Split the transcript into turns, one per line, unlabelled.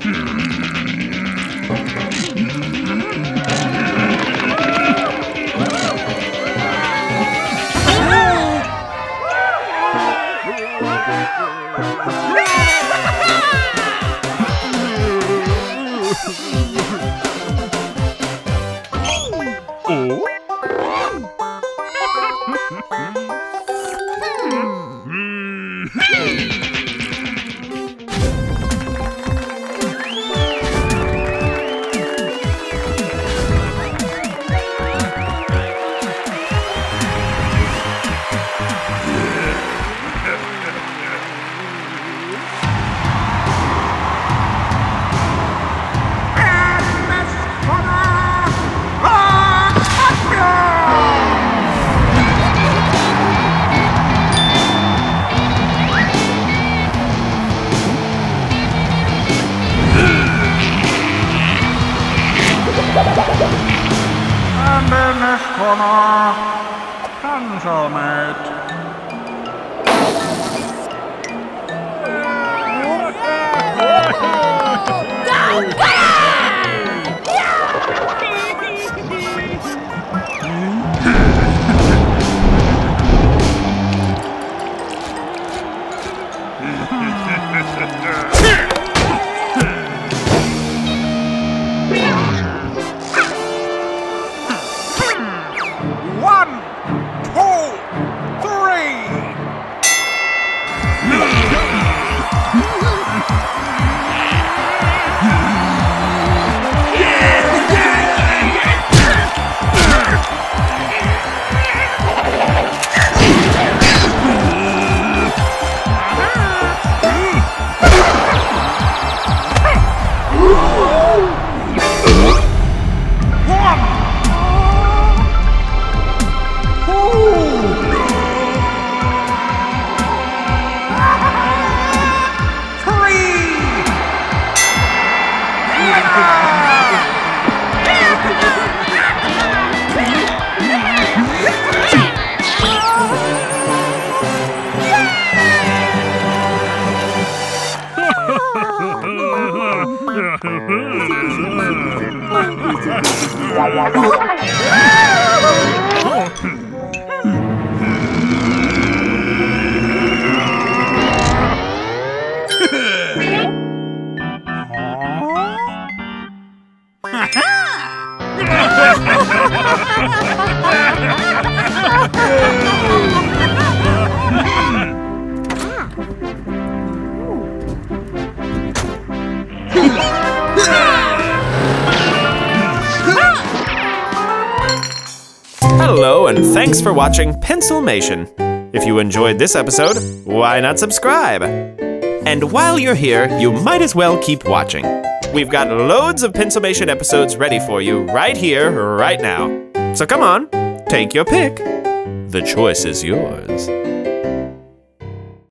Hmm. And in Wow, wow, wow.
Hello, and thanks for watching Pencilmation. If you enjoyed this episode, why not subscribe? And while you're here, you might as well keep watching. We've got loads of Pencilmation episodes ready for you right here, right now. So come on, take your pick. The choice is yours.